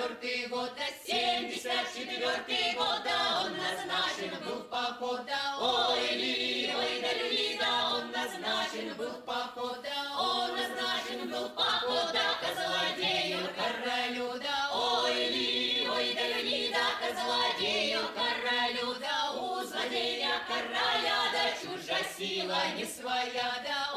четвертый год, 74 года, 74 года он назначен был в похода. Ой, ли, ой, да люли, да он назначен был в похода. Он назначен был в похода к злодею королю, да. Ой, ли, ой, да люли, да к злодею королю, да. У злодея короля, да чужа сила не своя, да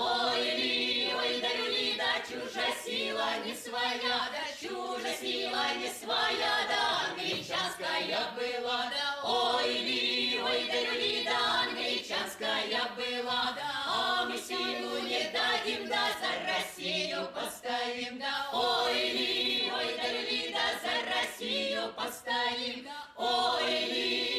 да сила не своя, да чужа сила не своя, да англичанская была, да ой ли, ой да люли, да англичанская была, да а мы силу не дадим, да за Россию постоим, да ой ли, ой да люли, да за Россию постоим, да ой ли,